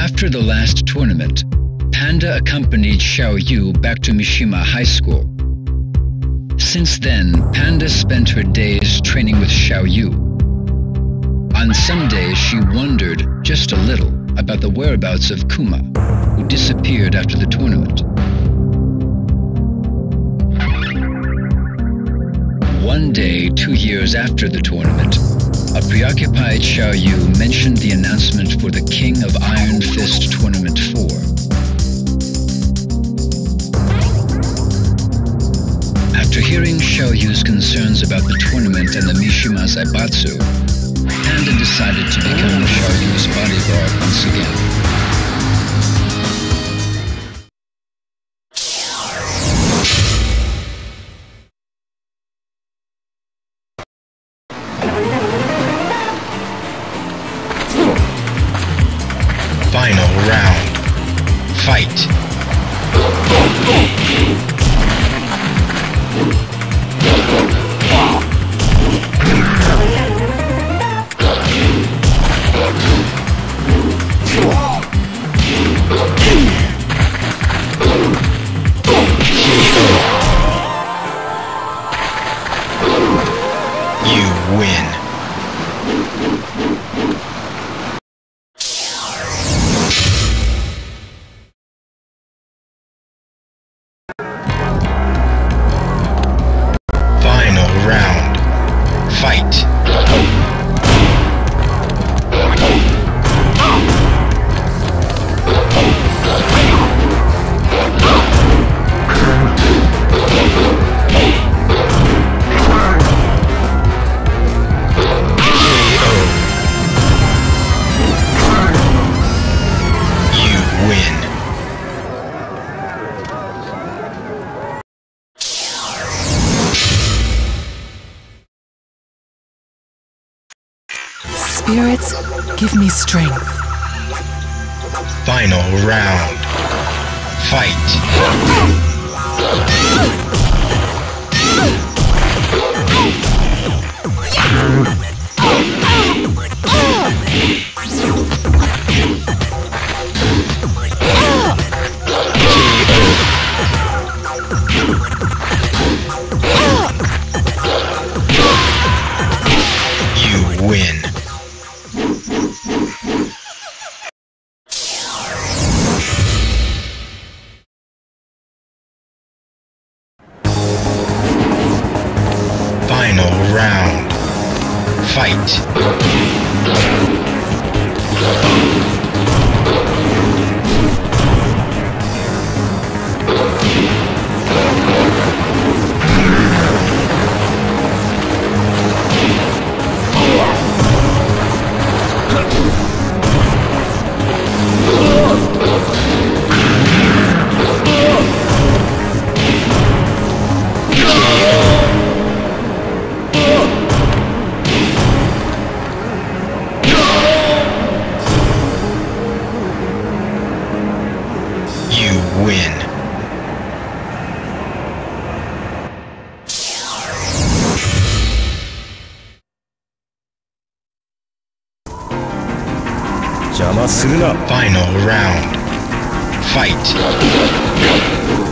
After the last tournament, Panda accompanied Xiao Yu back to Mishima High School. Since then, Panda spent her days training with Xiao Yu. On some days, she wondered just a little about the whereabouts of Kuma, who disappeared after the tournament. One day, two years after the tournament, a preoccupied Xiao Yu mentioned the announcement for the King of Iron Fist Tournament 4. After hearing Xiao Yu's concerns about the tournament and the Mishima Zaibatsu, Panda decided to become Xiao Yu's bodyguard once again. Win. Final round. Fight. Spirits, give me strength. Final round. Fight. Final round. Fight.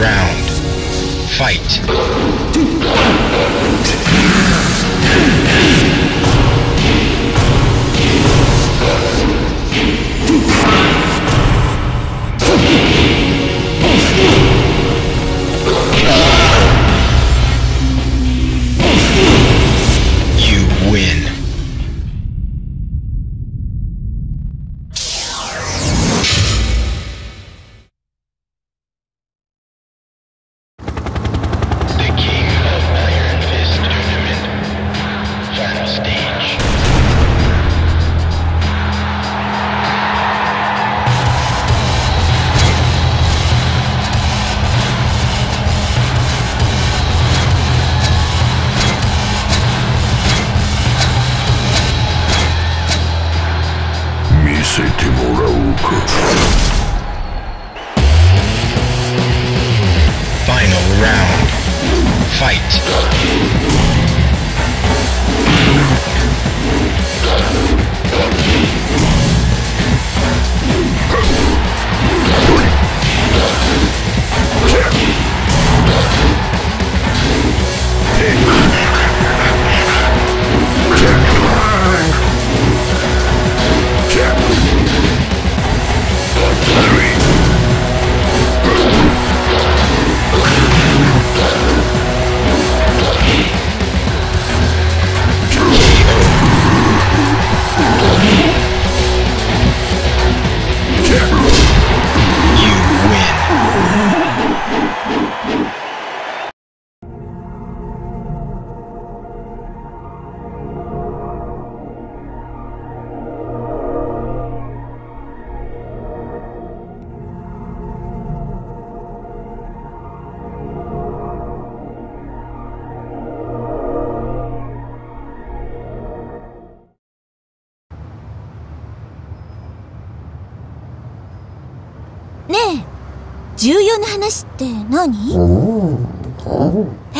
Round. Fight. Fight. ねえ。重要な話って何?」え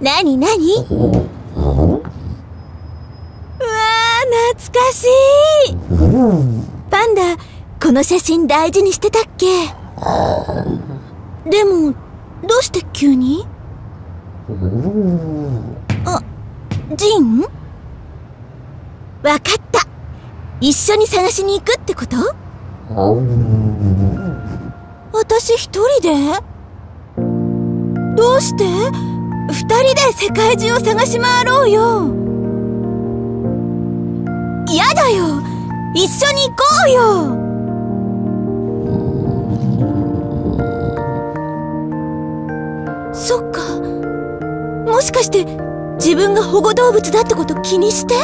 何何うわー懐かしい。パンダこの写真大事にしてたっけ？でもどうして急に？あジン？わかった。一緒に探しに行くってこと？私一人で？どうして？二人で世界中を探し回ろうよ。やだよ。一緒に行こうよ。そっか。もしかして自分が保護動物だってこと気にして？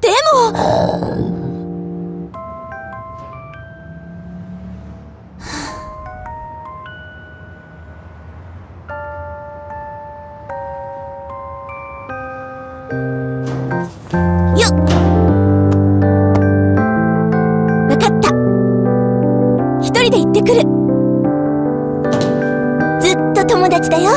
でもよ分かった。一人で行ってくる。ずっと友達だよ。